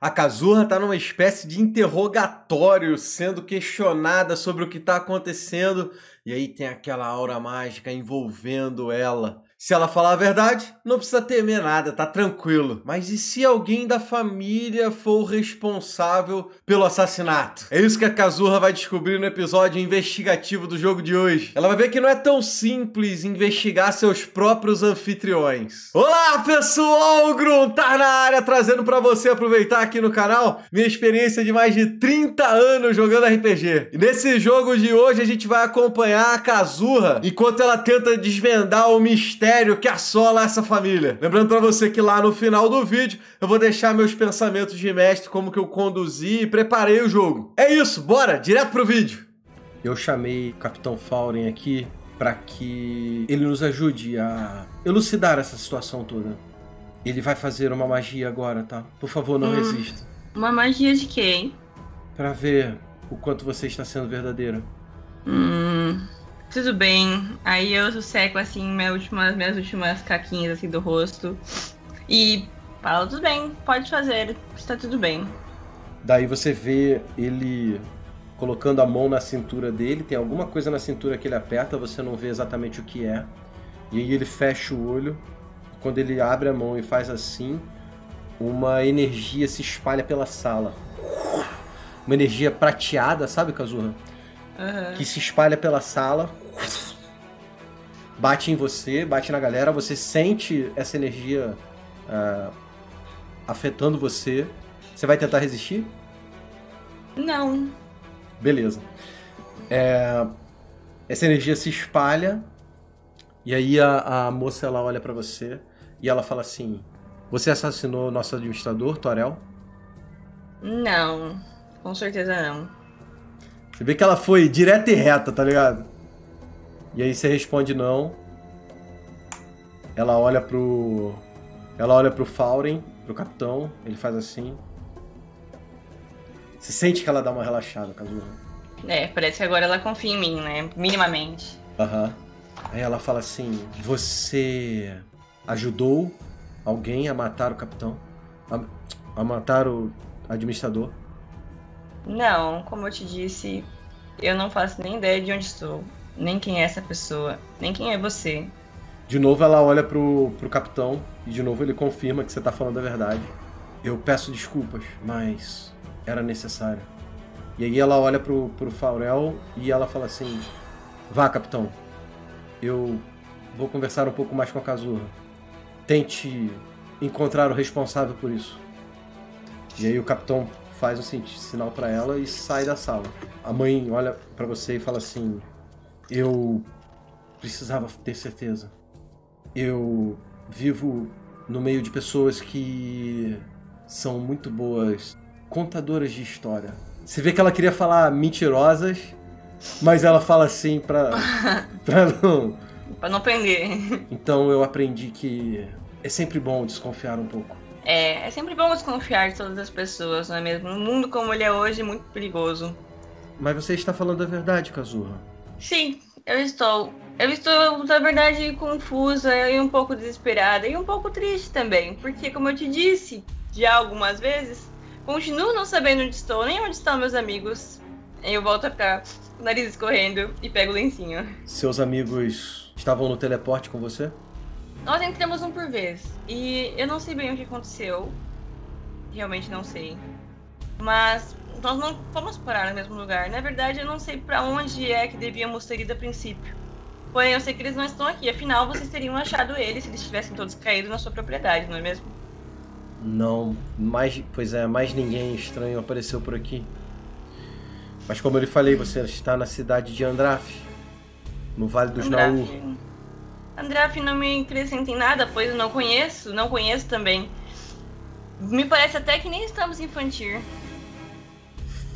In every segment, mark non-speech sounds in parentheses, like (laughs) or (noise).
A Kazuha tá numa espécie de interrogatório, sendo questionada sobre o que tá acontecendo, e aí tem aquela aura mágica envolvendo ela. Se ela falar a verdade, não precisa temer nada, tá tranquilo. Mas e se alguém da família for o responsável pelo assassinato? É isso que a Kazuha vai descobrir no episódio investigativo do jogo de hoje. Ela vai ver que não é tão simples investigar seus próprios anfitriões. Olá, pessoal! Grum tá na área trazendo para você aproveitar aqui no canal minha experiência de mais de 30 anos jogando RPG. E nesse jogo de hoje a gente vai acompanhar a Kazuha enquanto ela tenta desvendar o mistério mistério que assola essa família. Lembrando para você que lá no final do vídeo eu vou deixar meus pensamentos de mestre, como que eu conduzi e preparei o jogo. É isso, bora, direto pro vídeo. Eu chamei o Capitão Fauren aqui para que ele nos ajude a elucidar essa situação toda. Ele vai fazer uma magia agora, tá? Por favor, não hum, resista. Uma magia de quem? Para ver o quanto você está sendo verdadeira. Hum. Tudo bem. Aí eu seco assim minhas últimas, minhas últimas caquinhas assim do rosto. E falo, tudo bem, pode fazer, está tudo bem. Daí você vê ele colocando a mão na cintura dele, tem alguma coisa na cintura que ele aperta, você não vê exatamente o que é. E aí ele fecha o olho. Quando ele abre a mão e faz assim, uma energia se espalha pela sala. Uma energia prateada, sabe, Kazuha? Uhum. que se espalha pela sala, bate em você, bate na galera, você sente essa energia uh, afetando você. Você vai tentar resistir? Não. Beleza. É, essa energia se espalha e aí a, a moça ela olha para você e ela fala assim: Você assassinou nosso administrador, Torel? Não, com certeza não. Você vê que ela foi direta e reta, tá ligado? E aí você responde não. Ela olha pro. Ela olha pro Fauren, pro capitão, ele faz assim. Você sente que ela dá uma relaxada, Kazuha. É, parece que agora ela confia em mim, né? Minimamente. Aham. Uhum. Aí ela fala assim: Você ajudou alguém a matar o capitão? A, a matar o administrador? Não, como eu te disse, eu não faço nem ideia de onde estou, nem quem é essa pessoa, nem quem é você. De novo ela olha pro, pro capitão e de novo ele confirma que você tá falando a verdade. Eu peço desculpas, mas era necessário. E aí ela olha pro, pro Faurel e ela fala assim: Vá, capitão. Eu vou conversar um pouco mais com a Kazuha. Tente encontrar o responsável por isso. E aí o capitão faz o sinal para ela e sai da sala. A mãe olha para você e fala assim: Eu precisava ter certeza. Eu vivo no meio de pessoas que são muito boas contadoras de história. Você vê que ela queria falar mentirosas, mas ela fala assim pra, (laughs) pra não. pra não prender. Então eu aprendi que é sempre bom desconfiar um pouco. É, é sempre bom desconfiar de todas as pessoas, não é mesmo? Um mundo como ele é hoje é muito perigoso. Mas você está falando a verdade, Kazuha. Sim, eu estou. Eu estou, na verdade, confusa e um pouco desesperada e um pouco triste também, porque, como eu te disse já algumas vezes, continuo não sabendo onde estou, nem onde estão meus amigos. Eu volto a ficar com o nariz escorrendo e pego o lencinho. Seus amigos estavam no teleporte com você? Nós entramos um por vez. E eu não sei bem o que aconteceu. Realmente não sei. Mas nós não fomos parar no mesmo lugar. Na verdade, eu não sei para onde é que devíamos ter ido a princípio. Porém, eu sei que eles não estão aqui. Afinal, vocês teriam achado eles se eles tivessem todos caído na sua propriedade, não é mesmo? Não, mais, pois é, mais ninguém estranho apareceu por aqui. Mas como eu lhe falei, você está na cidade de Andraf, no Vale dos. Naur. Andraf não me acrescenta em nada, pois eu não conheço, não conheço também. Me parece até que nem estamos em Fantir.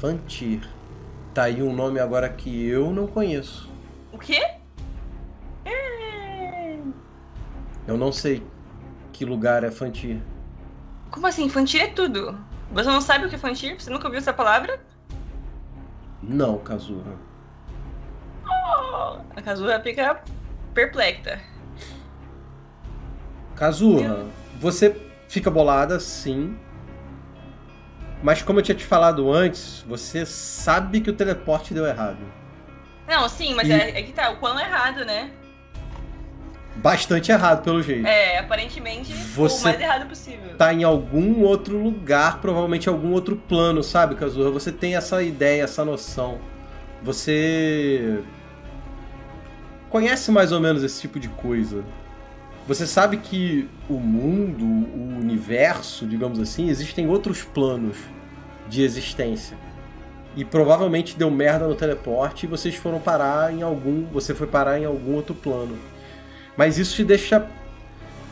Fantir? Tá aí um nome agora que eu não conheço. O quê? Eu não sei que lugar é Fantir. Como assim? Fantir é tudo. Você não sabe o que é Fantir? Você nunca ouviu essa palavra? Não, Kazuha. Oh, a Kazuha fica perplexa. Kazuha, você fica bolada, sim. Mas como eu tinha te falado antes, você sabe que o teleporte deu errado. Não, sim, mas E- é, é que tá, o quão errado, né? Bastante errado, pelo jeito. É, aparentemente Você o mais errado possível. Tá em algum outro lugar, provavelmente algum outro plano, sabe, Kazuha? Você tem essa ideia, essa noção. Você conhece mais ou menos esse tipo de coisa. Você sabe que o mundo, o universo, digamos assim, existem outros planos de existência. E provavelmente deu merda no teleporte e vocês foram parar em algum. Você foi parar em algum outro plano. Mas isso te deixa.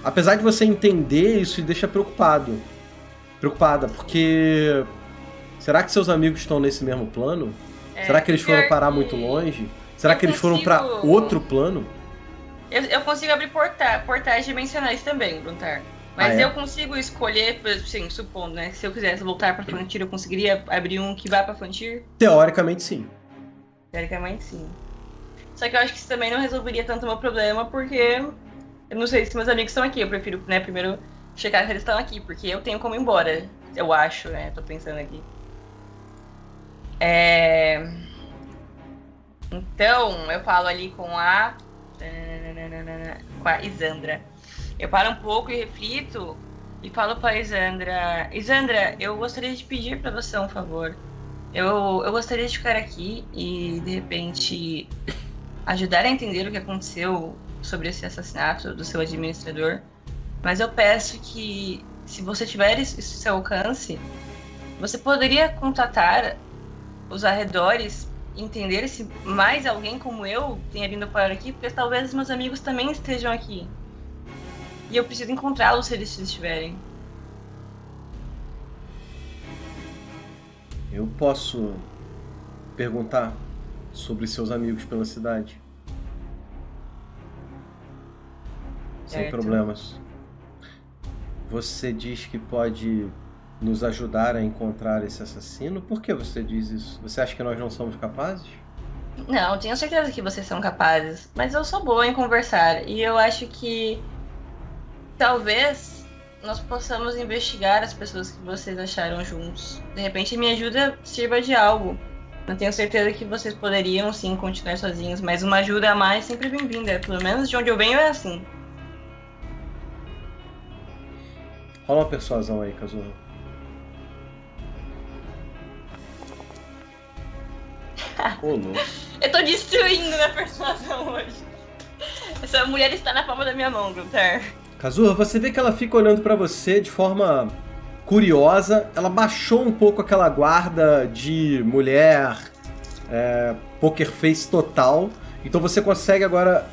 Apesar de você entender, isso te deixa preocupado. Preocupada, porque. Será que seus amigos estão nesse mesmo plano? É, Será que eles foram parar muito longe? Será que eles foram pra consigo- outro plano? Eu, eu consigo abrir porta, portais dimensionais também, Bruntar. Mas Ah, é? eu consigo escolher, por exemplo, sim, supondo, né? Se eu quisesse voltar pra Frontier, eu conseguiria abrir um que vá pra Frontier? Teoricamente, sim. Teoricamente, sim. Só que eu acho que isso também não resolveria tanto o meu problema, porque eu não sei se meus amigos estão aqui. Eu prefiro, né, primeiro checar se eles estão aqui, porque eu tenho como ir embora. Eu acho, né? Tô pensando aqui. É... Então, eu falo ali com a. Com a Isandra. Eu paro um pouco e reflito e falo pra Isandra: Isandra, eu gostaria de pedir pra você um favor. Eu, eu gostaria de ficar aqui e, de repente, ajudar a entender o que aconteceu sobre esse assassinato do seu administrador. Mas eu peço que, se você tiver isso ao seu alcance, você poderia contatar os arredores, entender se mais alguém como eu tenha vindo parar aqui, porque talvez meus amigos também estejam aqui. E eu preciso encontrá-los se eles estiverem. Eu posso perguntar sobre seus amigos pela cidade. Sem problemas. Você diz que pode nos ajudar a encontrar esse assassino? Por que você diz isso? Você acha que nós não somos capazes? Não, tenho certeza que vocês são capazes, mas eu sou boa em conversar e eu acho que talvez nós possamos investigar as pessoas que vocês acharam juntos. De repente, minha ajuda sirva de algo. Não tenho certeza que vocês poderiam sim continuar sozinhos, mas uma ajuda a mais sempre é bem-vinda. Pelo menos de onde eu venho é assim. Rola uma persuasão aí, Kazuha. (laughs) Eu tô destruindo minha persuasão hoje. Essa mulher está na palma da minha mão, Gunter. Kazuha, você vê que ela fica olhando pra você de forma curiosa. Ela baixou um pouco aquela guarda de mulher é, poker face total. Então você consegue agora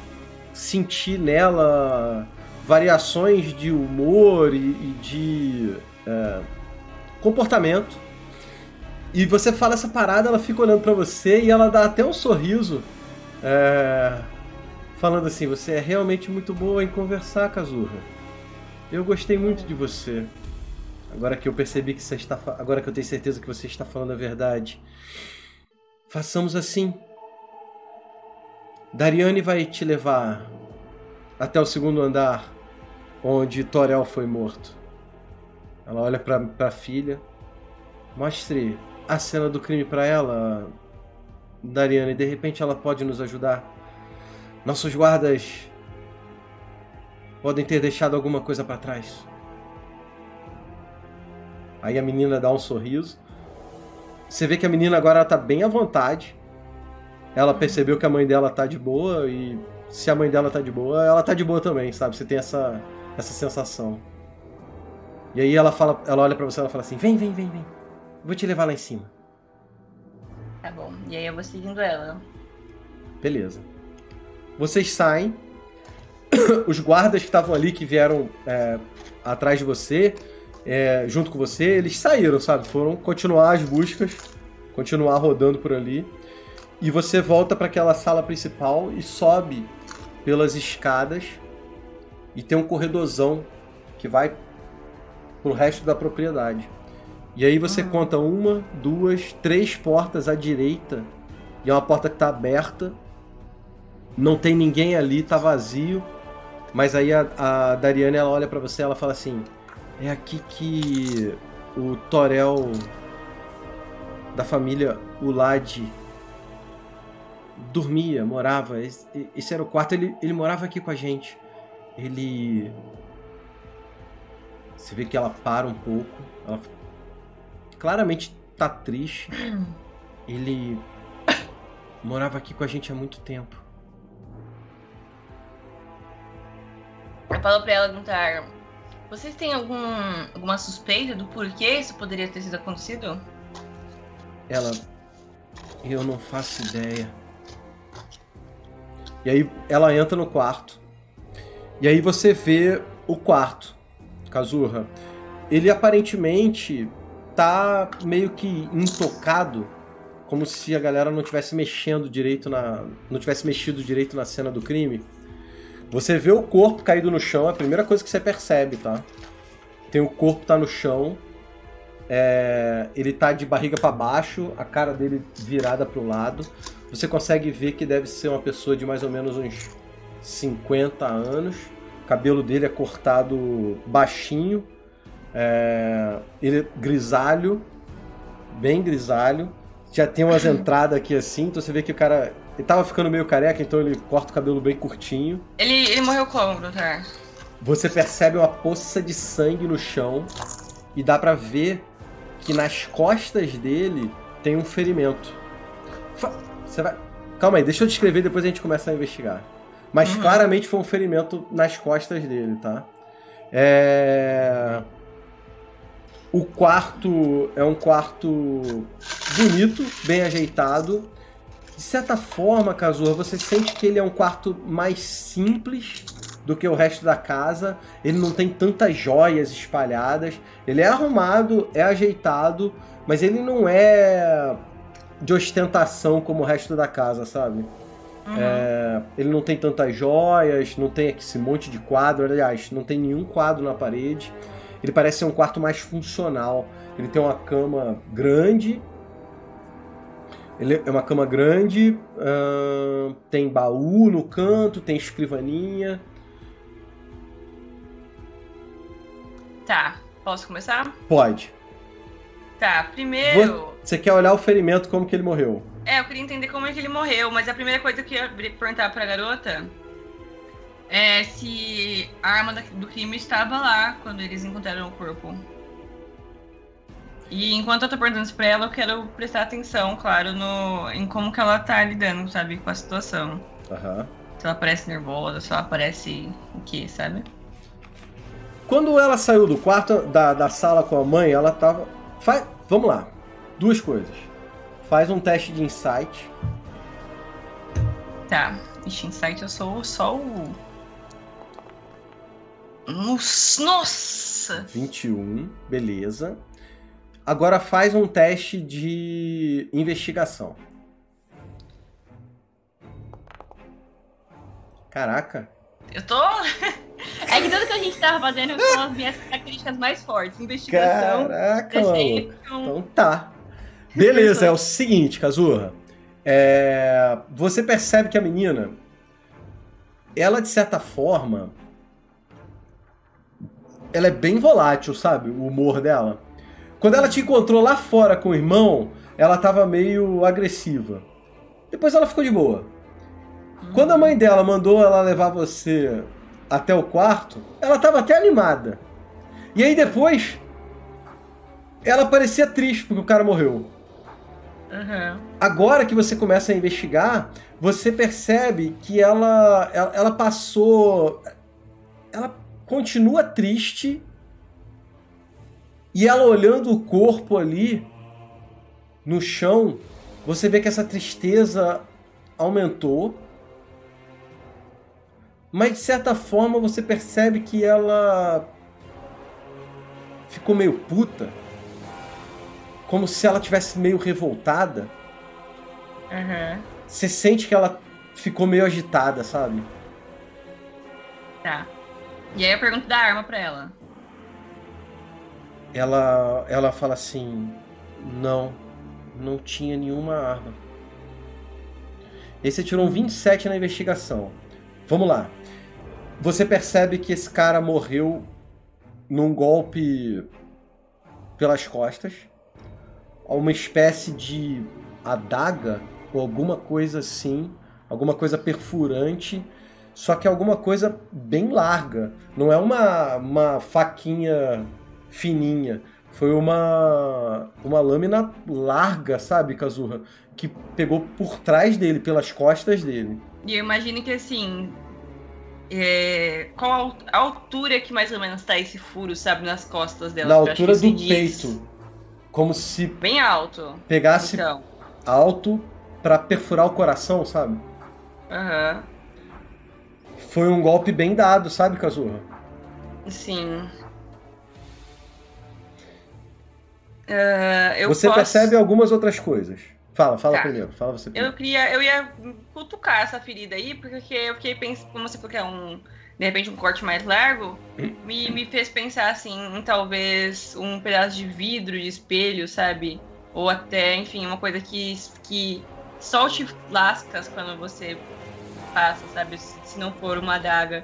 sentir nela variações de humor e, e de é, comportamento. E você fala essa parada, ela fica olhando pra você e ela dá até um sorriso. é, falando assim, você é realmente muito boa em conversar, Kazuha. Eu gostei muito de você. Agora que eu percebi que você está, agora que eu tenho certeza que você está falando a verdade, façamos assim. Dariane vai te levar até o segundo andar, onde Torel foi morto. Ela olha pra, pra filha, mostre a cena do crime pra ela, Dariane. De repente ela pode nos ajudar. Nossos guardas podem ter deixado alguma coisa pra trás. Aí a menina dá um sorriso. Você vê que a menina agora tá bem à vontade. Ela percebeu que a mãe dela tá de boa e se a mãe dela tá de boa, ela tá de boa também, sabe? Você tem essa essa sensação. E aí ela fala, ela olha pra você ela fala assim: "Vem, vem, vem, vem. Vou te levar lá em cima." Tá bom. E aí eu vou seguindo ela. Beleza. Vocês saem. (coughs) Os guardas que estavam ali, que vieram é, atrás de você, é, junto com você, eles saíram, sabe? Foram continuar as buscas, continuar rodando por ali. E você volta para aquela sala principal e sobe pelas escadas. E tem um corredorzão que vai pro resto da propriedade. E aí você conta uma, duas, três portas à direita. E é uma porta que tá aberta. Não tem ninguém ali, tá vazio. Mas aí a, a Dariane ela olha pra você ela fala assim: É aqui que o Torel da família Ulad dormia, morava. Esse, esse, era o quarto. Ele, ele morava aqui com a gente. Ele. Você vê que ela para um pouco. Ela claramente tá triste. Ele morava aqui com a gente há muito tempo. Eu falo pra ela, Guntar, vocês têm algum, alguma suspeita do porquê isso poderia ter sido acontecido? Ela. Eu não faço ideia. E aí ela entra no quarto. E aí você vê o quarto, Kazurra. Ele aparentemente tá meio que intocado, como se a galera não tivesse mexendo direito na, não tivesse mexido direito na cena do crime. Você vê o corpo caído no chão, é a primeira coisa que você percebe, tá? Tem o corpo tá no chão, é, ele tá de barriga para baixo, a cara dele virada para o lado. Você consegue ver que deve ser uma pessoa de mais ou menos uns 50 anos. O cabelo dele é cortado baixinho. É, ele é grisalho, bem grisalho. Já tem umas (laughs) entradas aqui assim, então você vê que o cara. Ele tava ficando meio careca, então ele corta o cabelo bem curtinho. Ele, ele morreu como, doutor? Você percebe uma poça de sangue no chão e dá para ver que nas costas dele tem um ferimento. Você vai. Calma aí, deixa eu descrever depois a gente começa a investigar. Mas uhum. claramente foi um ferimento nas costas dele, tá? É... O quarto é um quarto bonito, bem ajeitado. De certa forma, Kazuha, você sente que ele é um quarto mais simples do que o resto da casa. Ele não tem tantas joias espalhadas. Ele é arrumado, é ajeitado, mas ele não é de ostentação como o resto da casa, sabe? Uhum. É, ele não tem tantas joias, não tem esse monte de quadro. Aliás, não tem nenhum quadro na parede. Ele parece ser um quarto mais funcional. Ele tem uma cama grande. Ele é uma cama grande, uh, tem baú no canto, tem escrivaninha. Tá, posso começar? Pode. Tá, primeiro. Você quer olhar o ferimento, como que ele morreu? É, eu queria entender como é que ele morreu, mas a primeira coisa que eu ia perguntar pra garota é se a arma do crime estava lá quando eles encontraram o corpo. E enquanto eu tô perguntando isso pra ela, eu quero prestar atenção, claro, no, em como que ela tá lidando, sabe, com a situação. Uhum. Se ela parece nervosa, se ela parece o quê, sabe? Quando ela saiu do quarto, da, da sala com a mãe, ela tava. Faz... Vamos lá. Duas coisas. Faz um teste de insight. Tá. Ixi, insight eu sou só o. Nossa! 21, beleza. Agora faz um teste de investigação. Caraca. Eu tô. (laughs) É que tudo que a gente tava fazendo são as minhas características mais fortes. Investigação. Caraca, mano. Então tá. Beleza, é o seguinte, Kazurra. É... Você percebe que a menina, ela de certa forma, ela é bem volátil, sabe? O humor dela. Quando ela te encontrou lá fora com o irmão, ela tava meio agressiva. Depois ela ficou de boa. Quando a mãe dela mandou ela levar você até o quarto, ela tava até animada. E aí depois, ela parecia triste porque o cara morreu. Uhum. Agora que você começa a investigar, você percebe que ela, ela, ela passou. Ela continua triste. E ela olhando o corpo ali no chão, você vê que essa tristeza aumentou. Mas de certa forma você percebe que ela ficou meio puta como se ela tivesse meio revoltada. Uhum. Você sente que ela ficou meio agitada, sabe? Tá. E aí eu pergunto da arma pra ela. Ela, ela fala assim: Não, não tinha nenhuma arma. E você tirou um 27 na investigação. Vamos lá. Você percebe que esse cara morreu num golpe pelas costas. uma espécie de adaga ou alguma coisa assim, alguma coisa perfurante, só que alguma coisa bem larga. Não é uma, uma faquinha fininha. Foi uma, uma lâmina larga, sabe, Kazuha? Que pegou por trás dele, pelas costas dele. E eu imagino que assim. É... Qual a altura que mais ou menos tá esse furo, sabe, nas costas dela? Na altura do peito. Como se. Bem alto. Pegasse então. alto para perfurar o coração, sabe? Aham. Uhum. Foi um golpe bem dado, sabe, Kazuha? Sim. Uh, você posso... percebe algumas outras coisas. Fala, fala tá. primeiro. Fala você primeiro. Eu queria, eu ia cutucar essa ferida aí, porque eu fiquei pensando, como você falou que é um, de repente um corte mais largo, me, me fez pensar assim, em talvez um pedaço de vidro, de espelho, sabe? Ou até, enfim, uma coisa que, que solte lascas quando você passa, sabe? Se, não for uma adaga.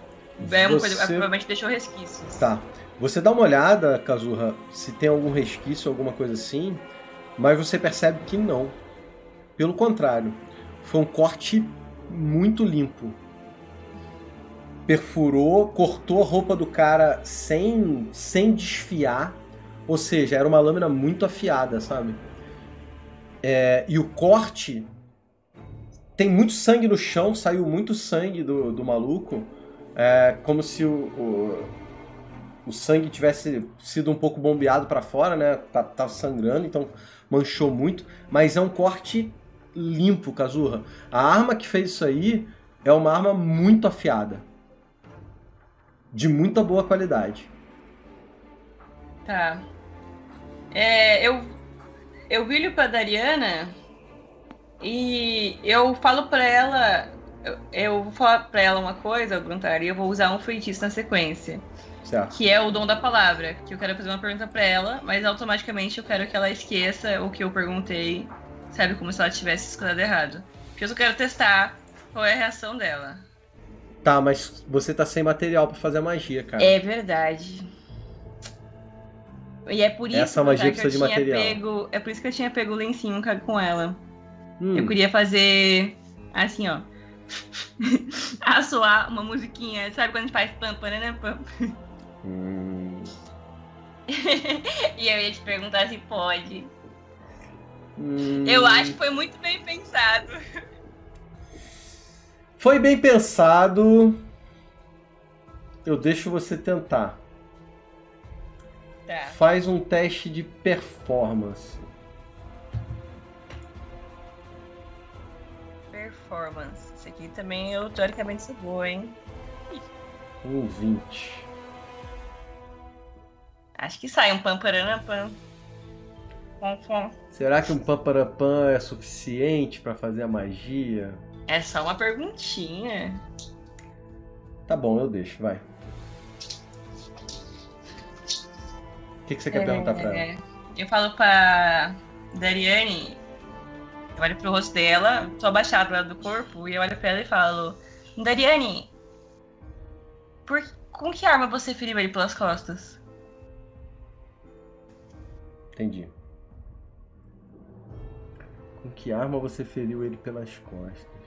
É uma você... coisa provavelmente deixou resquícios. Tá. Você dá uma olhada, Kazuha, se tem algum resquício, alguma coisa assim, mas você percebe que não. Pelo contrário, foi um corte muito limpo. Perfurou, cortou a roupa do cara sem, sem desfiar, ou seja, era uma lâmina muito afiada, sabe? É, e o corte tem muito sangue no chão, saiu muito sangue do, do maluco, é, como se o, o, o, sangue tivesse sido um pouco bombeado para fora, né? Tá, tá, sangrando, então manchou muito, mas é um corte limpo, Kazuha. A arma que fez isso aí é uma arma muito afiada, de muita boa qualidade. Tá. É, eu eu vi pra Dariana e eu falo pra ela. Eu, eu vou falar pra ela uma coisa, Gruntar, e eu vou usar um feitiço na sequência. Certo. Que é o dom da palavra. Que eu quero fazer uma pergunta pra ela, mas automaticamente eu quero que ela esqueça o que eu perguntei, sabe? Como se ela tivesse escutado errado. Porque eu só quero testar qual é a reação dela. Tá, mas você tá sem material para fazer a magia, cara. É verdade. E é por isso Essa magia que eu de material. Pego, é por isso que eu tinha pego o lencinho com ela. Hum. Eu queria fazer assim, ó. (laughs) Assoar uma musiquinha. Sabe quando a gente faz pampa, né? Hum. (laughs) e eu ia te perguntar se pode. Hum. Eu acho que foi muito bem pensado. Foi bem pensado. Eu deixo você tentar. Tá. Faz um teste de performance. Performance. Isso aqui também eu teoricamente sou boa, hein? Um 20. Acho que sai um pamparanapam. Será que um pamparapan é suficiente para fazer a magia? É só uma perguntinha. Tá bom, eu deixo, vai. O que, que você quer é... perguntar pra ela? Eu falo pra Dariane eu olho pro rosto dela, tô abaixado lá do corpo, e eu olho pra ela e falo: Dariane, por... com que arma você feriu ele pelas costas? Entendi. Com que arma você feriu ele pelas costas?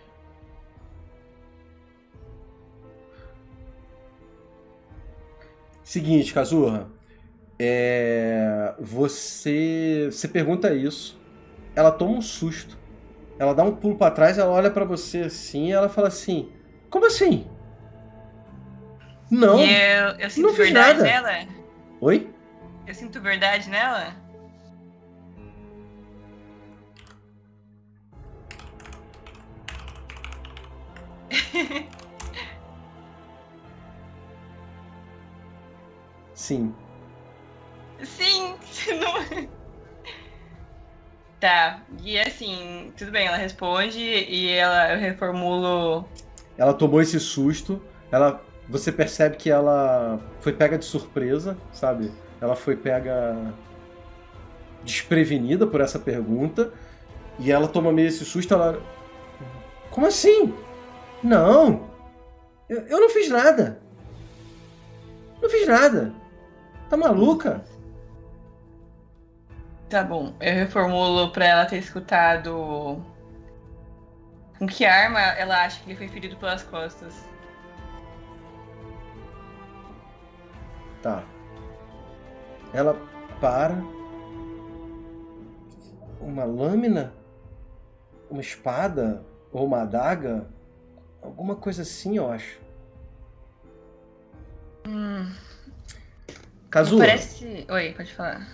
Seguinte, Kazurra. É... Você... você pergunta isso ela toma um susto. Ela dá um pulo para trás, ela olha para você assim e ela fala assim: Como assim? Não. Eu, eu sinto não verdade nada. nela? Oi? Eu sinto verdade nela? Sim. (laughs) Sim. (laughs) Não... Tá. E assim, tudo bem, ela responde e ela eu reformulo. Ela tomou esse susto, ela. Você percebe que ela foi pega de surpresa, sabe? Ela foi pega desprevenida por essa pergunta. E ela toma meio esse susto, ela. Como assim? Não! Eu, eu não fiz nada! Não fiz nada! Tá maluca? Tá bom, eu reformulo pra ela ter escutado. Com que arma ela acha que ele foi ferido pelas costas? Tá. Ela para. Uma lâmina? Uma espada? Ou uma adaga? Alguma coisa assim, eu acho. Hum, Kazuha, parece. Oi, pode falar.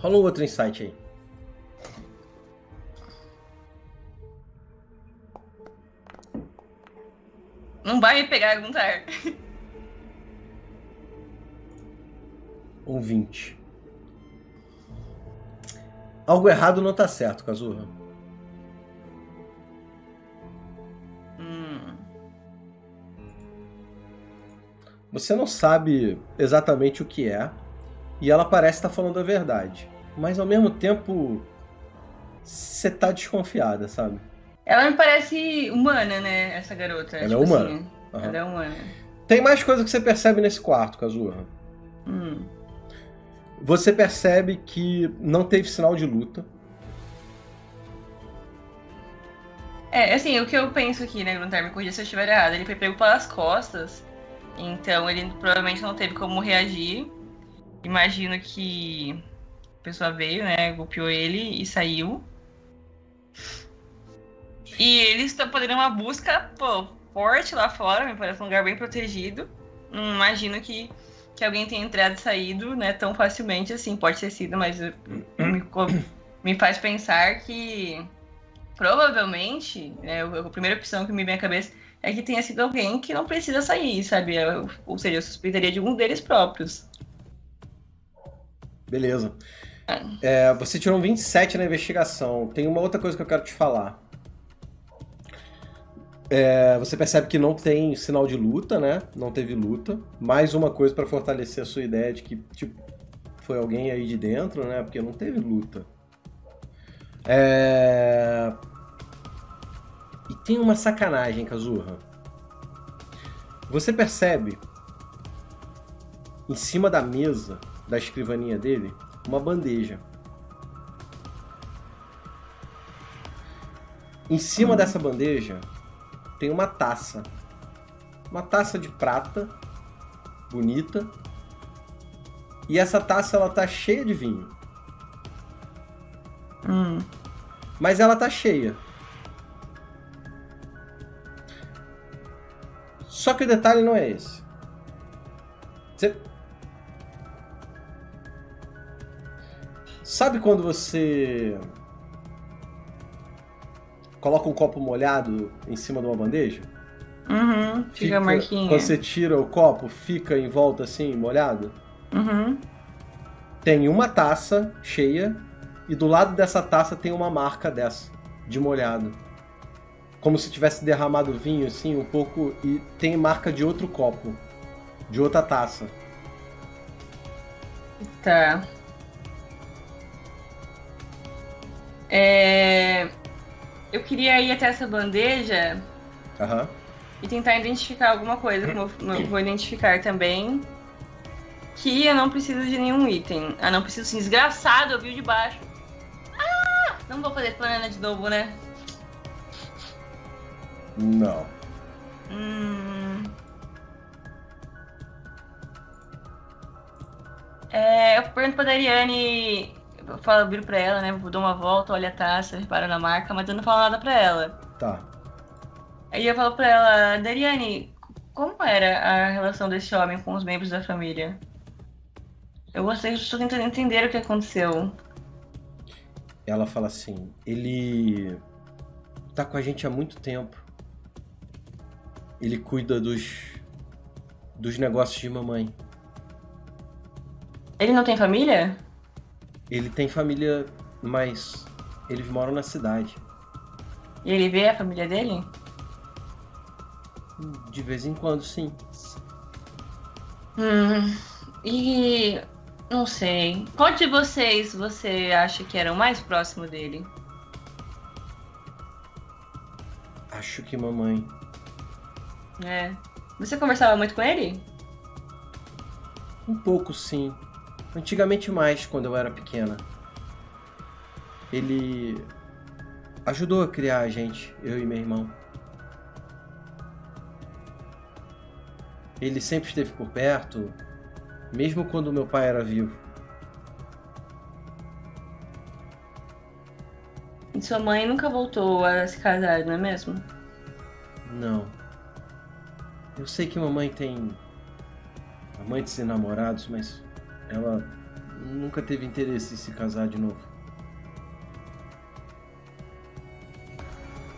Rola um outro insight aí. Não vai me pegar, Guntar. (laughs) Um 20. Algo errado não tá certo, Kazuha. Hum. Você não sabe exatamente o que é, e ela parece estar falando a verdade. Mas ao mesmo tempo, você tá desconfiada, sabe? Ela me parece humana, né? Essa garota. Ela é tipo humana. assim, Aham. Ela é humana. Tem mais coisa que você percebe nesse quarto, Kazuha. Hum. Você percebe que não teve sinal de luta. É, assim, o que eu penso aqui, né, Gruntar, me corrija se eu estiver errado. Ele foi pego pelas costas, então ele provavelmente não teve como reagir. Imagino que a pessoa veio, né, golpeou ele e saiu. E eles estão podendo uma busca, pô, forte lá fora, me parece um lugar bem protegido. Não imagino que, que alguém tenha entrado e saído, né, tão facilmente assim. Pode ter sido, mas me, me faz pensar que provavelmente, né, a primeira opção que me vem à cabeça é que tenha sido alguém que não precisa sair, sabe? Eu- Ou seja, eu suspeitaria de algum deles próprios. Beleza. É, você tirou um 27 na investigação. Tem uma outra coisa que eu quero te falar. É, você percebe que não tem sinal de luta, né? Não teve luta. Mais uma coisa pra fortalecer a sua ideia de que tipo, foi alguém aí de dentro, né? Porque não teve luta. É... E tem uma sacanagem, Kazuha. Você percebe em cima da mesa da escrivaninha dele uma bandeja. Em cima dessa bandeja tem uma taça. Uma taça de prata, bonita. E essa taça ela tá cheia de vinho. Hum. Mas ela tá cheia. Só que o detalhe não é esse. Você... Sabe quando você coloca um copo molhado em cima de uma bandeja? Uhum. Fica, a marquinha. Quando você tira o copo, fica em volta assim, molhado? Uhum. Tem uma taça cheia e do lado dessa taça tem uma marca dessa, de molhado. Como se tivesse derramado vinho assim um pouco e tem marca de outro copo, de outra taça. Tá. É... Eu queria ir até essa bandeja Aham. e tentar identificar alguma coisa, como eu vou identificar também. Que eu não preciso de nenhum item. Ah, não preciso sim. Desgraçado, eu vi o de baixo. Ah! Não vou fazer banana de novo, né? Não. Hum... É, eu pergunto pra Dariane. Eu falo, eu viro pra ela, né? Dar uma volta, olha a taça, repara na marca, mas eu não falo nada pra ela. Tá. Aí eu falo pra ela, Dariane, como era a relação desse homem com os membros da família? Eu gostei, estou tentando entender o que aconteceu. Ela fala assim: ele tá com a gente há muito tempo. Ele cuida dos dos negócios de mamãe. Ele não tem família? Ele tem família, mas eles moram na cidade. E ele vê a família dele? De vez em quando, sim. Hum, e não sei. Qual de vocês você acha que era o mais próximo dele? Acho que mamãe. É. Você conversava muito com ele? Um pouco, sim. Antigamente mais, quando eu era pequena. Ele ajudou a criar a gente, eu e meu irmão. Ele sempre esteve por perto, mesmo quando meu pai era vivo. E sua mãe nunca voltou a se casar, não é mesmo? Não. Eu sei que mamãe tem amantes e namorados, mas ela nunca teve interesse em se casar de novo.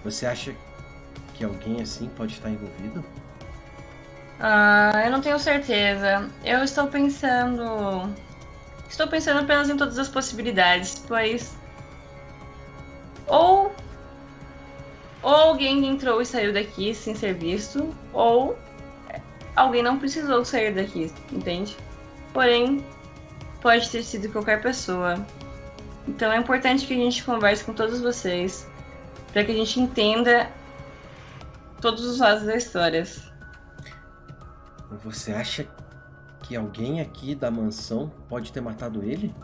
Você acha que alguém assim pode estar envolvido? Ah, eu não tenho certeza. Eu estou pensando. Estou pensando apenas em todas as possibilidades, pois. Ou. Ou alguém entrou e saiu daqui sem ser visto, ou alguém não precisou sair daqui, entende? Porém, pode ter sido qualquer pessoa. Então é importante que a gente converse com todos vocês para que a gente entenda todos os lados da história. Você acha que alguém aqui da mansão pode ter matado ele?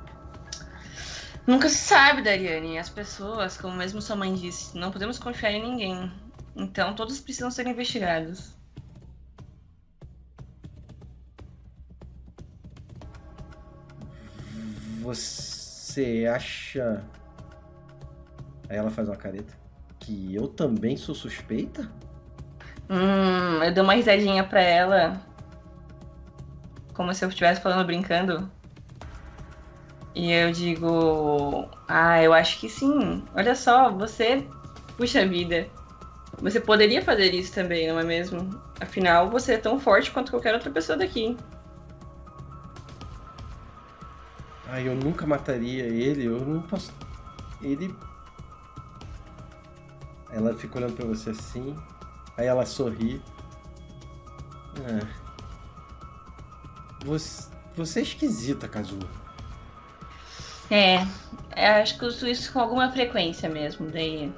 Nunca se sabe, Dariane. As pessoas, como mesmo sua mãe disse, não podemos confiar em ninguém. Então todos precisam ser investigados. Você acha. Aí ela faz uma careta. Que eu também sou suspeita? Hum, eu dou uma risadinha pra ela. Como se eu estivesse falando brincando. E eu digo. Ah, eu acho que sim. Olha só, você. Puxa vida. Você poderia fazer isso também, não é mesmo? Afinal, você é tão forte quanto qualquer outra pessoa daqui. Ai, eu nunca mataria ele, eu não posso. Ele. Ela fica olhando pra você assim. Aí ela sorri. Ah. Você, você é esquisita, Kazuo. É, eu acho que uso isso com alguma frequência mesmo, daí.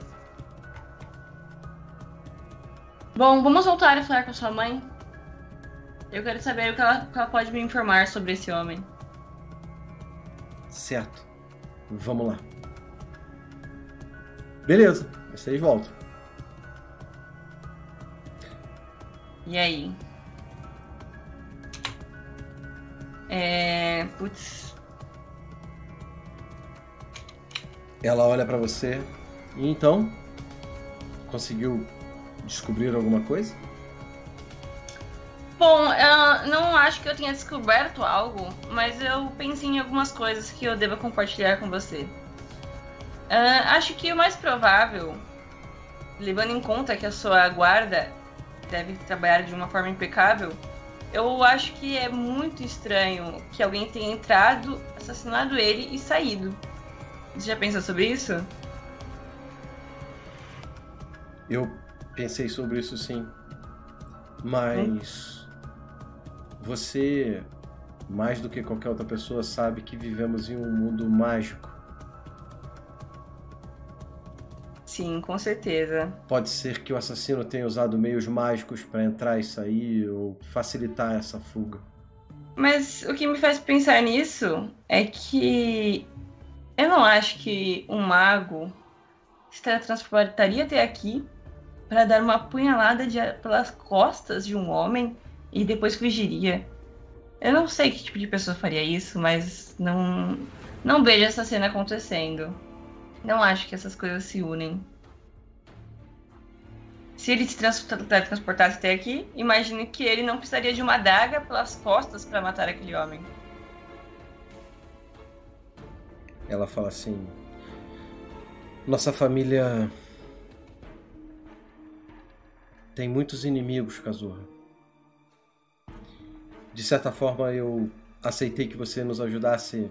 Bom, vamos voltar a falar com sua mãe. Eu quero saber o que ela, que ela pode me informar sobre esse homem. Certo. Vamos lá. Beleza, vocês voltam. E aí? É. Putz. Ela olha pra você. E então? Conseguiu descobrir alguma coisa? Bom, eu não acho que eu tenha descoberto algo, mas eu pensei em algumas coisas que eu deva compartilhar com você. Uh, acho que o mais provável, levando em conta que a sua guarda deve trabalhar de uma forma impecável, eu acho que é muito estranho que alguém tenha entrado, assassinado ele e saído. Você já pensou sobre isso? Eu pensei sobre isso sim. Mas. Hum? Você, mais do que qualquer outra pessoa, sabe que vivemos em um mundo mágico. Sim, com certeza. Pode ser que o assassino tenha usado meios mágicos para entrar e sair ou facilitar essa fuga. Mas o que me faz pensar nisso é que eu não acho que um mago se teletransportaria até aqui para dar uma punhalada de, pelas costas de um homem e depois fugiria. Eu não sei que tipo de pessoa faria isso, mas não não vejo essa cena acontecendo. Não acho que essas coisas se unem. Se ele se transportasse até aqui, imagine que ele não precisaria de uma adaga pelas costas para matar aquele homem. Ela fala assim: Nossa família tem muitos inimigos, Kazuha de certa forma eu aceitei que você nos ajudasse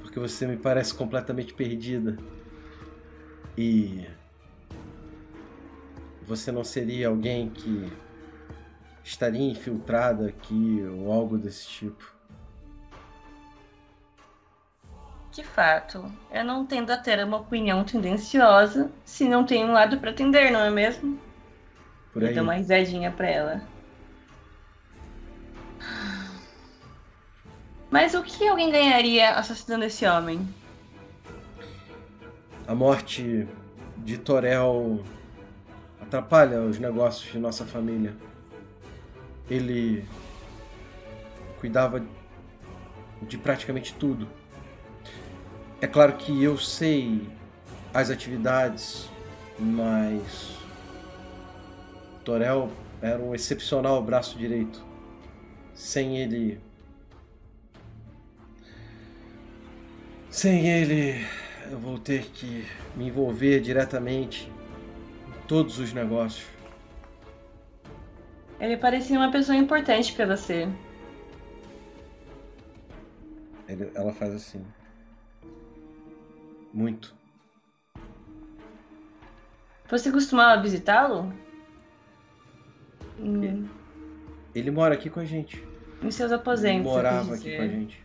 porque você me parece completamente perdida e você não seria alguém que estaria infiltrada aqui ou algo desse tipo. De fato, eu não tendo a ter uma opinião tendenciosa se não tem um lado para atender, não é mesmo? Por aí. Eu dou uma risadinha pra ela. Mas o que alguém ganharia assassinando esse homem? A morte de Torel atrapalha os negócios de nossa família. Ele cuidava de praticamente tudo. É claro que eu sei as atividades, mas Torel era um excepcional braço direito. Sem ele. Sem ele, eu vou ter que me envolver diretamente em todos os negócios. Ele parecia uma pessoa importante para você. Ele- ela faz assim. Muito. Você costumava visitá-lo? Em, Ele mora aqui com a gente. em seus aposentos. eu Morava aqui com a gente.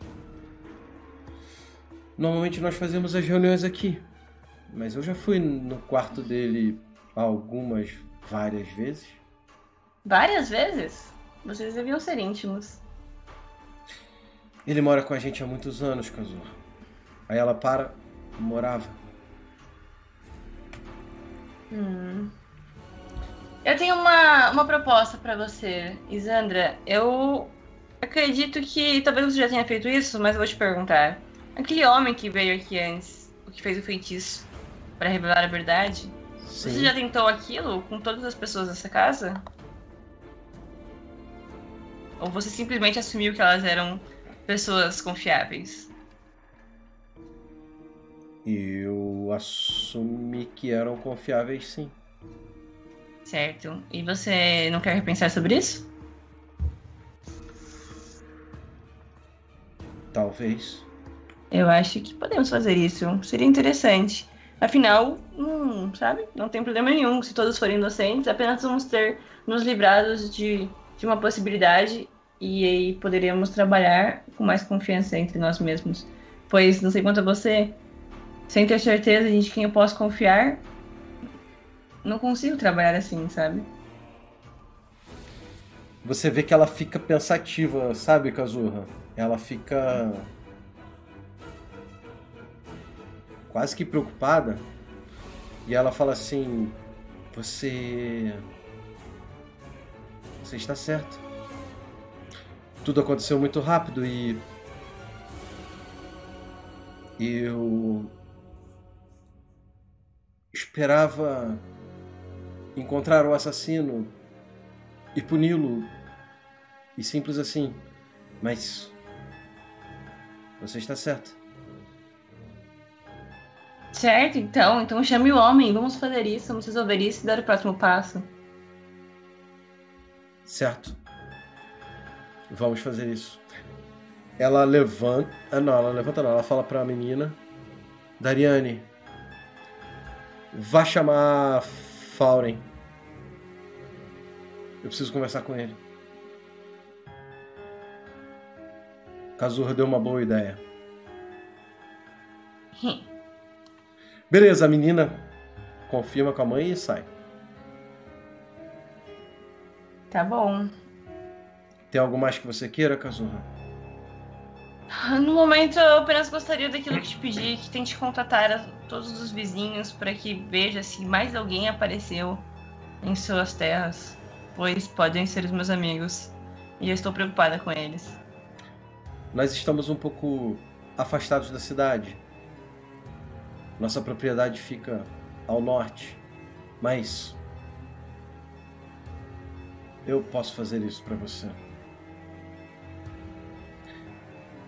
Normalmente nós fazemos as reuniões aqui. Mas eu já fui no quarto dele algumas, várias vezes. Várias vezes? Vocês deviam ser íntimos. Ele mora com a gente há muitos anos, Kazuha. Aí ela para, morava. Hum. Eu tenho uma, uma proposta pra você, Isandra. Eu acredito que talvez você já tenha feito isso, mas eu vou te perguntar. Aquele homem que veio aqui antes, o que fez o feitiço pra revelar a verdade, Sim. você já tentou aquilo com todas as pessoas dessa casa? Ou você simplesmente assumiu que elas eram pessoas confiáveis? Eu assumi que eram confiáveis, sim. Certo. E você não quer repensar sobre isso? Talvez. Eu acho que podemos fazer isso. Seria interessante. Afinal, hum, sabe? Não tem problema nenhum se todos forem inocentes. Apenas vamos ter nos librados de, de uma possibilidade e aí poderíamos trabalhar com mais confiança entre nós mesmos. Pois, não sei quanto a você, sem ter certeza de quem eu posso confiar, não consigo trabalhar assim, sabe? Você vê que ela fica pensativa, sabe, Kazuha? Ela fica quase que preocupada. E ela fala assim: "Você você está certo. Tudo aconteceu muito rápido e eu esperava encontrar o assassino e puni-lo. E simples assim. Mas. Você está certo. Certo, então. Então chame o homem. Vamos fazer isso, vamos resolver isso e dar o próximo passo. Certo. Vamos fazer isso. Ela levanta. Ah, não, ela levanta não. Ela fala pra menina: Dariane, vá chamar Fauren. Eu preciso conversar com ele. Kazuha deu uma boa ideia. (laughs) Beleza, a menina confirma com a mãe e sai. Tá bom. Tem algo mais que você queira, Kazuha? No momento, eu apenas gostaria daquilo que te pedi, que tente contatar a todos os vizinhos para que veja se mais alguém apareceu em suas terras, pois podem ser os meus amigos. E eu estou preocupada com eles. Nós estamos um pouco afastados da cidade. Nossa propriedade fica ao norte, mas eu posso fazer isso para você.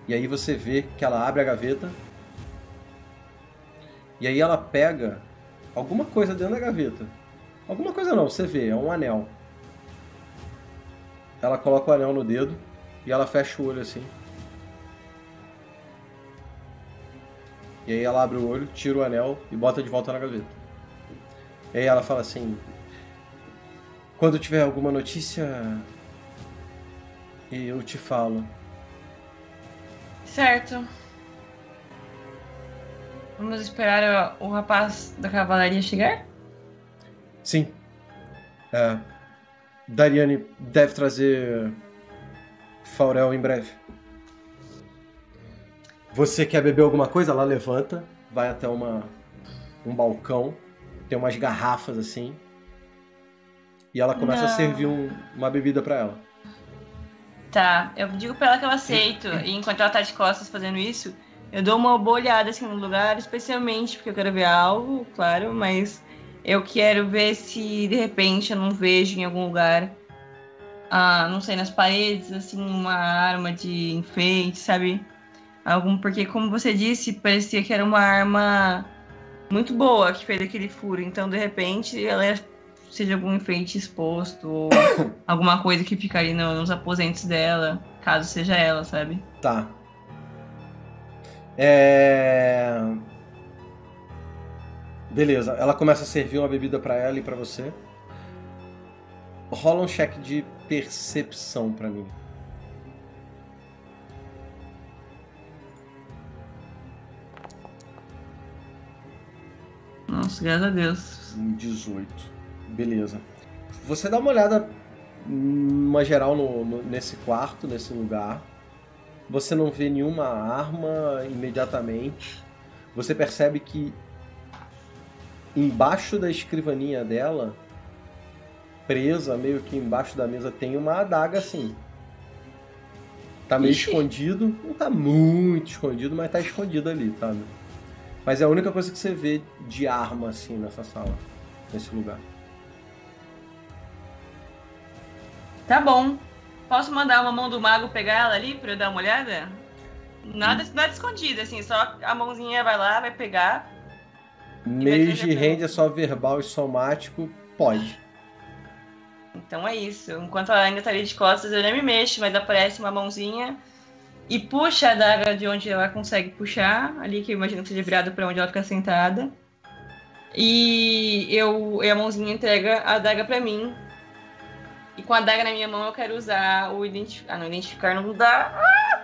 E aí você vê que ela abre a gaveta. E aí ela pega alguma coisa dentro da gaveta. Alguma coisa não, você vê, é um anel. Ela coloca o anel no dedo e ela fecha o olho assim. E aí ela abre o olho, tira o anel e bota de volta na gaveta. E aí ela fala assim: Quando tiver alguma notícia, eu te falo. Certo. Vamos esperar o rapaz da cavalaria chegar? Sim. É, Dariane deve trazer Faurel em breve. Você quer beber alguma coisa? Ela levanta, vai até uma, um balcão, tem umas garrafas assim. E ela começa Não. a servir um- uma bebida pra ela. Tá, eu digo pra ela que eu aceito. E enquanto ela tá de costas fazendo isso, eu dou uma boa olhada assim no lugar, especialmente porque eu quero ver algo, claro, mas eu quero ver se de repente eu não vejo em algum lugar, ah, não sei, nas paredes, assim, uma arma de enfeite, sabe? Algum, porque como você disse, parecia que era uma arma muito boa que fez aquele furo. Então, de repente, ela é- seja algum enfeite exposto ou (coughs) alguma coisa que fica ali no- nos aposentos dela, caso seja ela, sabe? Tá. É. Beleza, ela começa a servir uma bebida pra ela e pra você. Rola um cheque de percepção pra mim. Nossa, graças a Deus. Um 18. Beleza. Você dá uma olhada numa geral no- no- nesse quarto, nesse lugar. Você não vê nenhuma arma imediatamente. Você percebe que embaixo da escrivaninha dela, presa meio que embaixo da mesa, tem uma adaga assim. Tá meio Ixi. escondido. Não tá muito escondido, mas tá escondido ali, sabe? Mas é a única coisa que você vê de arma assim nessa sala, nesse lugar. Tá bom. Posso mandar uma mão do mago pegar ela ali pra eu dar uma olhada? Nada, nada escondido, assim, só a mãozinha vai lá, vai pegar. Mage Hand é só verbal e somático? Pode. Então é isso. Enquanto ela ainda tá ali de costas, eu nem me mexo, mas aparece uma mãozinha e puxa a daga de onde ela consegue puxar, ali que eu imagino que seja virado pra onde ela fica sentada. E eu e a mãozinha entrega a daga pra mim. E com a daga na minha mão eu quero usar o identificar. Ah, não, identificar não dá. Ah!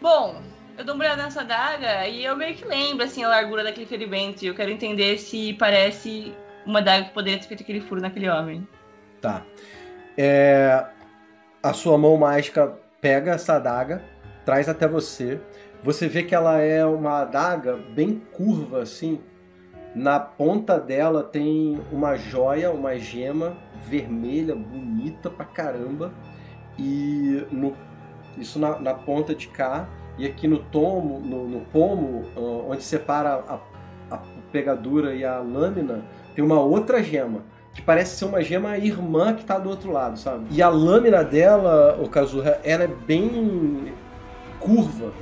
Bom, eu dou uma olhada nessa daga e eu meio que lembro assim a largura daquele ferimento. E eu quero entender se parece uma daga que poderia ter feito aquele furo naquele homem. Tá. É, A sua mão mágica pega essa adaga, traz até você. Você vê que ela é uma adaga bem curva, assim. Na ponta dela tem uma joia, uma gema vermelha, bonita pra caramba. E no- isso na, na ponta de cá. E aqui no tomo, no, no pomo, ah, onde separa a, a pegadura e a lâmina, tem uma outra gema que parece ser uma gema irmã que tá do outro lado, sabe? E a lâmina dela, o Kazuha, ela é bem curva.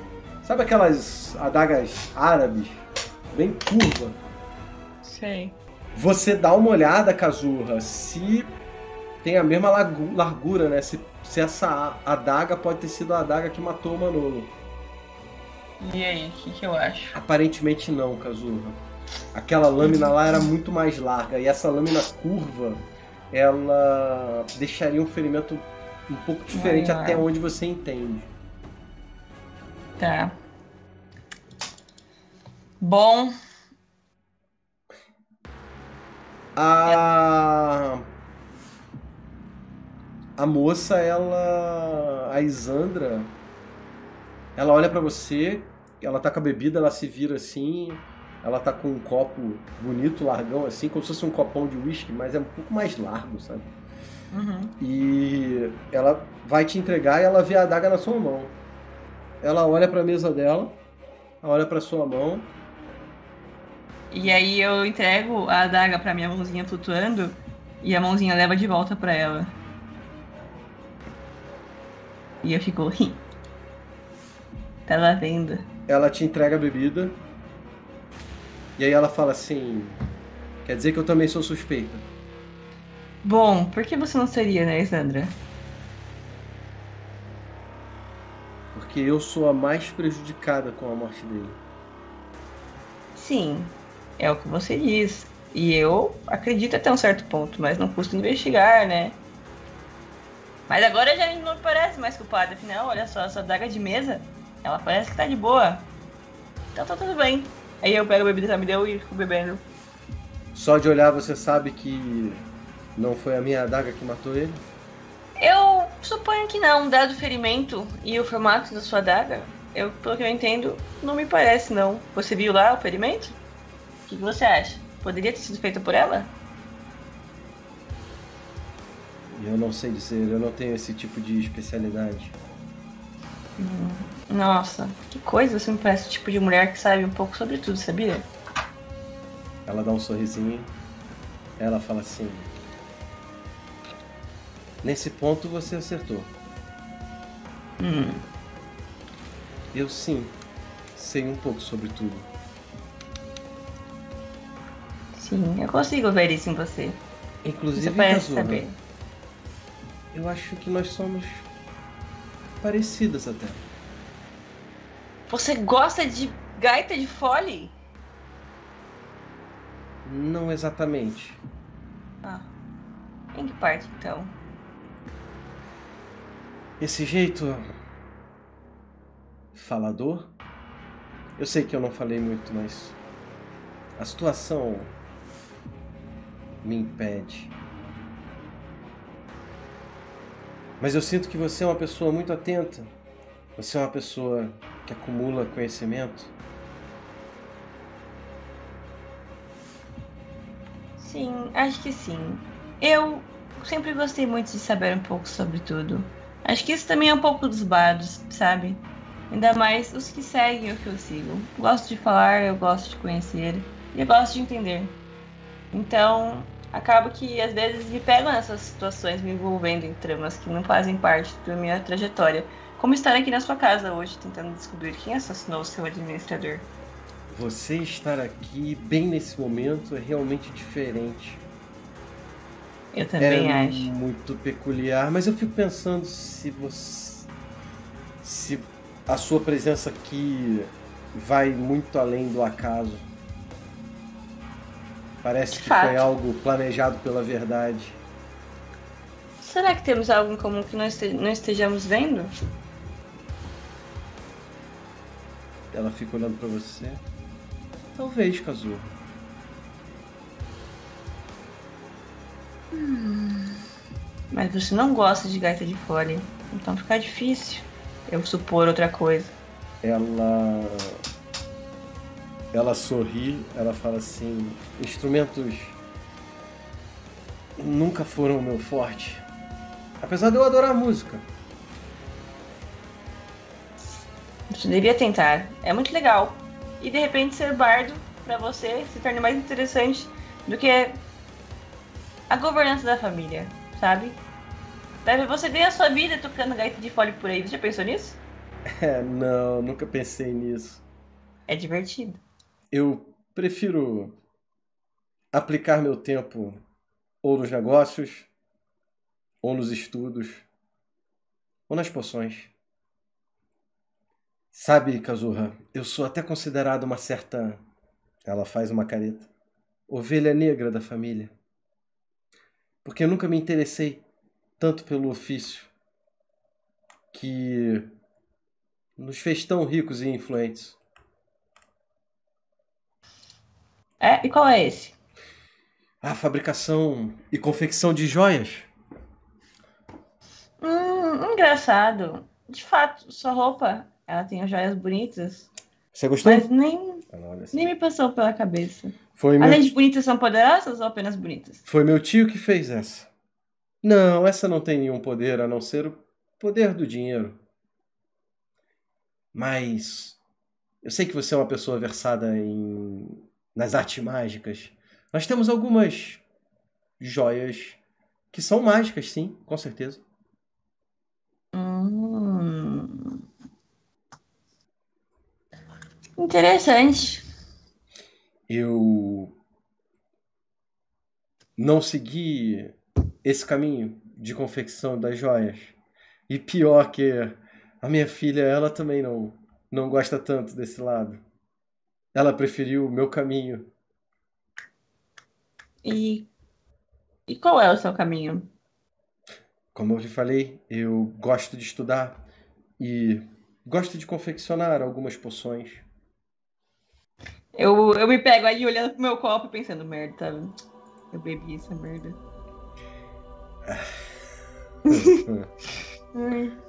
Sabe aquelas adagas árabes? Bem curva. Sei. Você dá uma olhada, Kazuha, se tem a mesma largura, né? Se, se essa adaga pode ter sido a adaga que matou o Manolo. E aí, o que, que eu acho? Aparentemente não, Kazuha. Aquela lâmina lá era muito mais larga e essa lâmina curva, ela deixaria um ferimento um pouco diferente Maior. até onde você entende. Tá. Bom, A a moça, ela a Isandra, ela olha pra você, ela tá com a bebida, ela se vira assim, ela tá com um copo bonito, largão assim, como se fosse um copão de uísque, mas é um pouco mais largo, sabe? uhum. E ela vai te entregar e ela vê a adaga na sua mão. Ela olha pra mesa dela, ela olha pra sua mão. e aí eu entrego a adaga pra minha mãozinha flutuando e a mãozinha leva de volta pra ela. E eu fico, "Ih, Tava vendo. Ela te entrega a bebida. E aí ela fala assim: Quer dizer que eu também sou suspeita. Bom, por que você não seria, né, Sandra? Porque eu sou a mais prejudicada com a morte dele. Sim, é o que você diz. E eu acredito até um certo ponto, mas não custa investigar, né? Mas agora já não parece mais culpada, afinal, olha só, essa daga de mesa, ela parece que tá de boa. Então tá tudo bem. Aí eu pego a bebida que me deu e fico bebendo. Só de olhar você sabe que não foi a minha adaga que matou ele? Eu suponho que não, dado o ferimento e o formato da sua daga, eu, pelo que eu entendo, não me parece, não. Você viu lá o ferimento? O que, você acha? Poderia ter sido feito por ela? Eu não sei dizer, eu não tenho esse tipo de especialidade. Nossa, que coisa, você me parece o tipo de mulher que sabe um pouco sobre tudo, sabia? Ela dá um sorrisinho, ela fala assim: Nesse ponto você acertou. Hum. Eu sim, sei um pouco sobre tudo. Sim, eu consigo ver isso em você. Inclusive, Você parece saber. eu acho que nós somos parecidas até. Você gosta de gaita de fole? Não exatamente. Ah. Em que parte então? Esse jeito falador? Eu sei que eu não falei muito, mas a situação me impede. Mas eu sinto que você é uma pessoa muito atenta. Você é uma pessoa que acumula conhecimento. Sim, acho que sim. Eu sempre gostei muito de saber um pouco sobre tudo. Acho que isso também é um pouco dos bardos, sabe? Ainda mais os que seguem o que eu sigo. Gosto de falar, eu gosto de conhecer e eu gosto de entender. Então, acaba que às vezes me pegam nessas situações me envolvendo em tramas que não fazem parte da minha trajetória. Como estar aqui na sua casa hoje tentando descobrir quem assassinou o seu administrador. Você estar aqui bem nesse momento é realmente diferente. Eu também é acho. muito peculiar, mas eu fico pensando se você. se a sua presença aqui vai muito além do acaso. Parece que foi algo planejado pela verdade. Será que temos algo em comum que nós não estejamos vendo? Ela fica olhando pra você. Talvez, Kazuo. Mas você não gosta de gaita de fole, então fica difícil eu supor outra coisa. Ela. Ela sorri, ela fala assim: instrumentos nunca foram o meu forte. Apesar de eu adorar música. Você deveria tentar, é muito legal. E de repente ser bardo pra você se torna mais interessante do que a governança da família, sabe? Deve você ver a sua vida tocando gaita de fole por aí. Você já pensou nisso? É, não, nunca pensei nisso. É divertido. Eu prefiro aplicar meu tempo ou nos negócios, ou nos estudos, ou nas poções. Sabe, Kazuha, eu sou até considerado uma certa. Ela faz uma careta. Ovelha negra da família. Porque eu nunca me interessei tanto pelo ofício que nos fez tão ricos e influentes. É, e qual é esse? A fabricação e confecção de joias. Hum, engraçado. De fato, sua roupa, ela tem joias bonitas, Você gostou? mas nem, assim. nem me passou pela cabeça. Foi, meu, Além de bonitas, são poderosas ou apenas bonitas? foi meu tio que fez essa. Não, essa não tem nenhum poder a não ser o poder do dinheiro. Mas eu sei que você é uma pessoa versada em nas artes mágicas. Nós temos algumas joias que são mágicas, sim, com certeza. Hum. Interessante. Eu não segui esse caminho de confecção das joias. E pior que a minha filha, ela também não, não gosta tanto desse lado. Ela preferiu o meu caminho. E, e qual é o seu caminho? Como eu te falei, eu gosto de estudar e gosto de confeccionar algumas poções. Eu, eu me pego aí olhando pro meu copo pensando, merda, tá? Eu bebi essa merda. (laughs)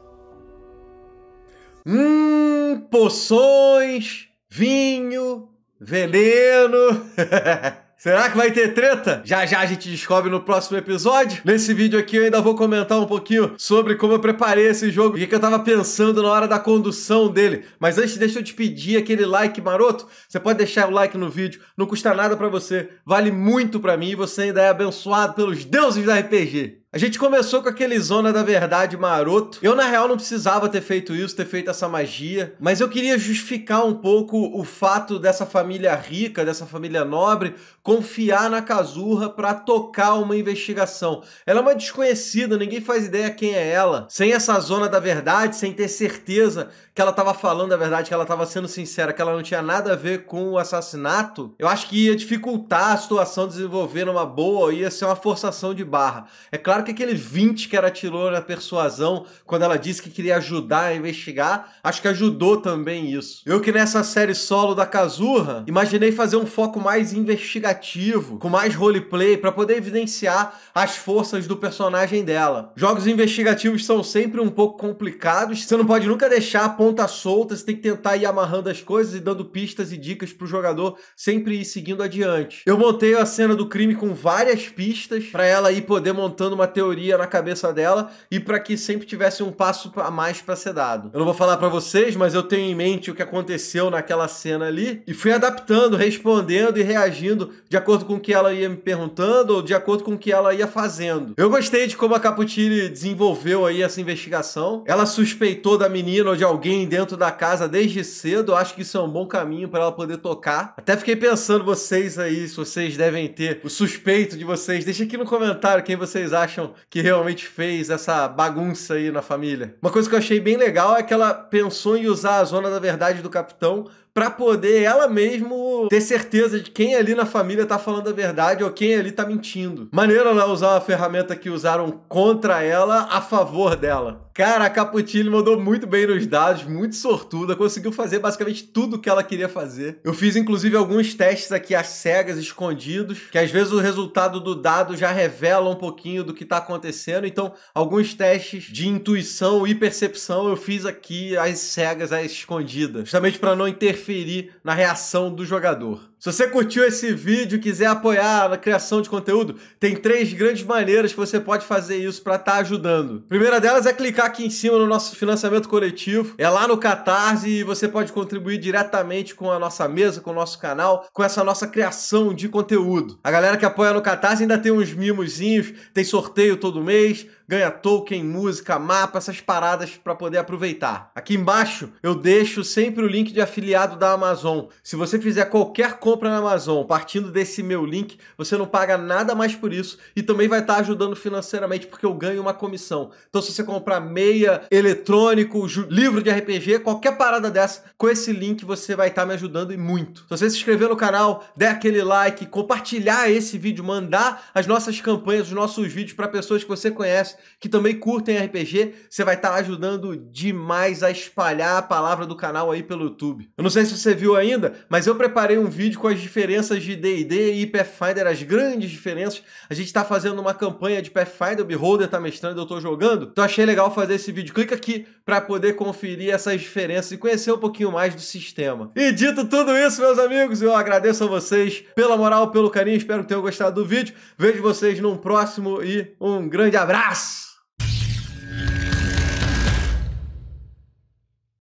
Hum, poções, vinho, veneno. (laughs) Será que vai ter treta? Já já a gente descobre no próximo episódio. Nesse vídeo aqui eu ainda vou comentar um pouquinho sobre como eu preparei esse jogo o que eu tava pensando na hora da condução dele. Mas antes, deixa eu te pedir aquele like maroto. Você pode deixar o like no vídeo, não custa nada para você, vale muito para mim e você ainda é abençoado pelos deuses da RPG. A gente começou com aquele Zona da Verdade maroto. Eu, na real, não precisava ter feito isso, ter feito essa magia, mas eu queria justificar um pouco o fato dessa família rica, dessa família nobre, confiar na Kazuha para tocar uma investigação. Ela é uma desconhecida, ninguém faz ideia quem é ela. Sem essa Zona da Verdade, sem ter certeza que ela estava falando a verdade, que ela estava sendo sincera, que ela não tinha nada a ver com o assassinato, eu acho que ia dificultar a situação desenvolver numa boa, ia ser uma forçação de barra. É claro que aquele 20 que ela tirou na persuasão quando ela disse que queria ajudar a investigar, acho que ajudou também isso. Eu que nessa série solo da Kazuha, imaginei fazer um foco mais investigativo, com mais roleplay, para poder evidenciar as forças do personagem dela. Jogos investigativos são sempre um pouco complicados, você não pode nunca deixar a ponta solta, você tem que tentar ir amarrando as coisas e dando pistas e dicas pro jogador sempre ir seguindo adiante. Eu montei a cena do crime com várias pistas para ela ir poder montando uma teoria na cabeça dela e para que sempre tivesse um passo a mais para ser dado. Eu não vou falar para vocês, mas eu tenho em mente o que aconteceu naquela cena ali e fui adaptando, respondendo e reagindo de acordo com o que ela ia me perguntando ou de acordo com o que ela ia fazendo. Eu gostei de como a Caputini desenvolveu aí essa investigação. Ela suspeitou da menina ou de alguém dentro da casa desde cedo, acho que isso é um bom caminho para ela poder tocar. Até fiquei pensando vocês aí, se vocês devem ter o suspeito de vocês. Deixa aqui no comentário quem vocês acham que realmente fez essa bagunça aí na família. Uma coisa que eu achei bem legal é que ela pensou em usar a zona da verdade do capitão para poder ela mesmo ter certeza de quem ali na família tá falando a verdade ou quem ali tá mentindo. Maneiro ela usar uma ferramenta que usaram contra ela a favor dela. Cara, a Caputini mandou muito bem nos dados, muito sortuda, conseguiu fazer basicamente tudo o que ela queria fazer. Eu fiz inclusive alguns testes aqui às cegas, escondidos, que às vezes o resultado do dado já revela um pouquinho do que tá acontecendo. Então, alguns testes de intuição e percepção eu fiz aqui às cegas, às escondidas, justamente para não interferir na reação do jogador. Se você curtiu esse vídeo e quiser apoiar na criação de conteúdo, tem três grandes maneiras que você pode fazer isso para estar tá ajudando. A primeira delas é clicar aqui em cima no nosso financiamento coletivo. É lá no Catarse e você pode contribuir diretamente com a nossa mesa, com o nosso canal, com essa nossa criação de conteúdo. A galera que apoia no Catarse ainda tem uns mimozinhos, tem sorteio todo mês, ganha token, música, mapa, essas paradas para poder aproveitar. Aqui embaixo eu deixo sempre o link de afiliado da Amazon. Se você fizer qualquer compra na Amazon partindo desse meu link, você não paga nada mais por isso e também vai estar tá ajudando financeiramente porque eu ganho uma comissão. Então se você comprar meia, eletrônico, livro de RPG, qualquer parada dessa, com esse link você vai estar tá me ajudando e muito. Se você se inscrever no canal, der aquele like, compartilhar esse vídeo, mandar as nossas campanhas, os nossos vídeos para pessoas que você conhece que também curtem RPG, você vai estar tá ajudando demais a espalhar a palavra do canal aí pelo YouTube. Eu não sei se você viu ainda, mas eu preparei um vídeo com as diferenças de D&D e Pathfinder, as grandes diferenças. A gente está fazendo uma campanha de Pathfinder, o Beholder tá mestrando, eu estou jogando. Então achei legal fazer esse vídeo. Clica aqui para poder conferir essas diferenças e conhecer um pouquinho mais do sistema. E dito tudo isso, meus amigos, eu agradeço a vocês pela moral, pelo carinho, espero que tenham gostado do vídeo. Vejo vocês num próximo e um grande abraço!